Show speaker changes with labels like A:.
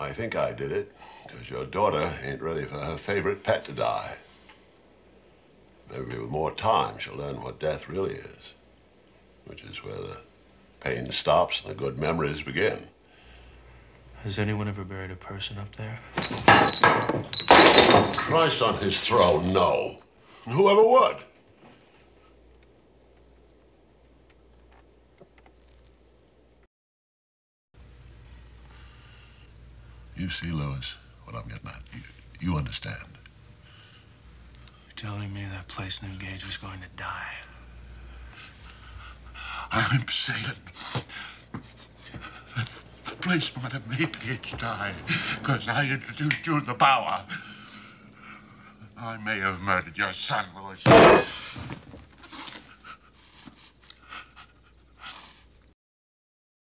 A: I think I did it because your daughter ain't ready for her favorite pet to die. Maybe with more time, she'll learn what death really is, which is where the pain stops and the good memories begin.
B: Has anyone ever buried a person up there?
A: Christ on his throne, no. And whoever would? You see, Louis, what I'm getting at. You, you understand.
B: You're telling me that place knew Gage was going to die.
A: I'm saying that the place might have made Gage die because I introduced you to the power. I may have murdered your son, Louis.